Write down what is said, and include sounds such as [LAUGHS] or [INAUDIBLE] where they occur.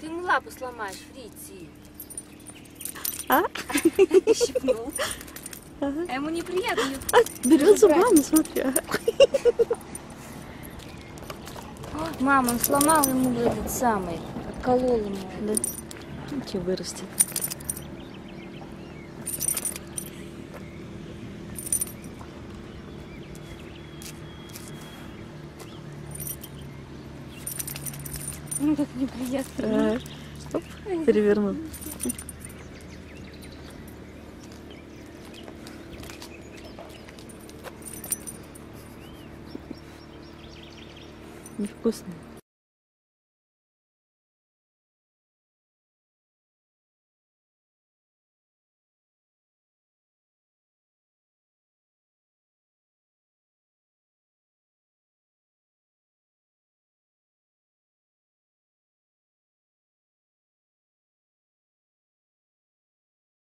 Ты ему лапу сломаешь, фрицы. А? [LAUGHS] Щипнул. Ага. А ему неприятно. А, берет зубами, смотри. Мама, он сломал ему этот самый, отколол ему. Да. Ничего, вырастет. Ну, как неприятно. Ага. Оп, перевернул. Невкусно.